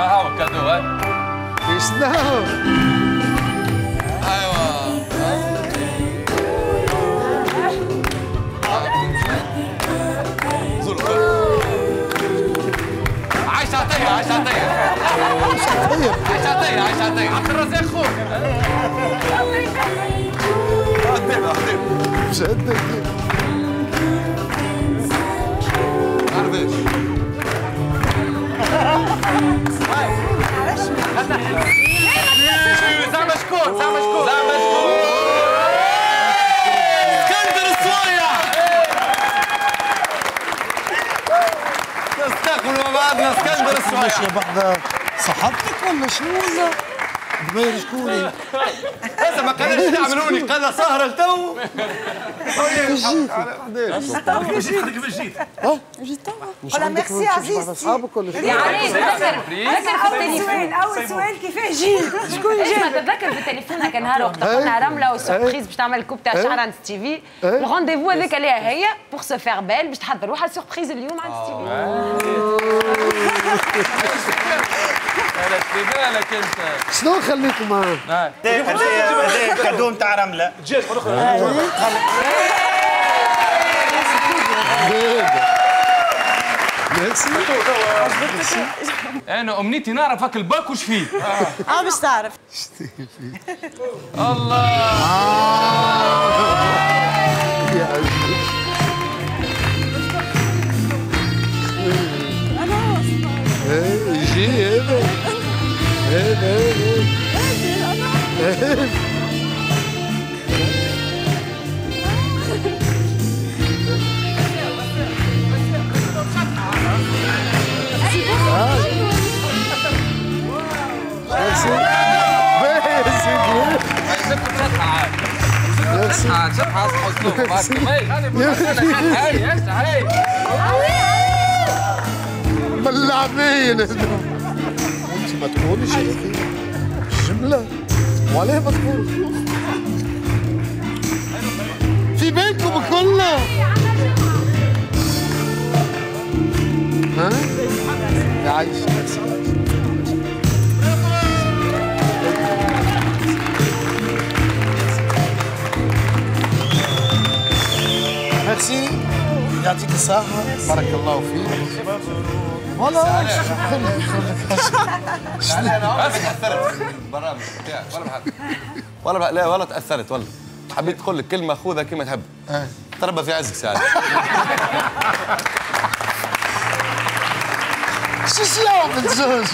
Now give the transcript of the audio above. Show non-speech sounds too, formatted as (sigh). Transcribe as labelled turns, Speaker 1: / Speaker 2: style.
Speaker 1: ها هو كادو هاي
Speaker 2: يسلم
Speaker 1: أيوه. عايش عطية عايش عطية. عايش عطية عايش عطية. عبد الرزاق خوك. قدام قدام
Speaker 2: مش قدك
Speaker 1: زعما شكون زعما شكون زعما شكون اسكندر الصويا نستقبل مع بعضنا اسكندر
Speaker 2: ماشي
Speaker 1: الصويا
Speaker 2: بعد صاحبتك ولا ولا دمير شكوني؟
Speaker 1: هذا ما قالش تعملوني قال سهرة تو
Speaker 3: ولا ميرسي عزيزتي.
Speaker 2: أصحابك ولا
Speaker 4: يا في التليفون
Speaker 3: أول سؤال كيفاه جيت؟ شكون جاب
Speaker 4: تتذكر في التليفون هكا نهار وقت قلنا رملة وسوربريز باش تعمل كوب تاع شعر عند ستيفي الرونديفو هذاك اللي هي بور سو فير بيل باش تحضر روحها سوربريز اليوم عند ستيفي (laughs)
Speaker 1: أنا بالك انت
Speaker 2: شنو خليكم معاه
Speaker 5: كادو نتاع رمله
Speaker 2: ميرسي
Speaker 1: أنا امنيتي نعرف هاك الباك وش فيه
Speaker 3: آه. باش تعرف
Speaker 2: يا ميرسي
Speaker 1: شبحة هاي هاي
Speaker 2: ملعبين انت ما تقولش يا أخي جمله وعليه ما تقول في بينكم كله ها يا عايش ميرسي يعطيك الصحة. بارك الله فيك. والله
Speaker 1: بس تاثرت البرامج بتاعك ولا بحد ولا بحد. لا ولا تأثرت. ولا حبيت تقول لك كلمة خذها كما تحب تربى في عزك ساعات
Speaker 2: شو من زوج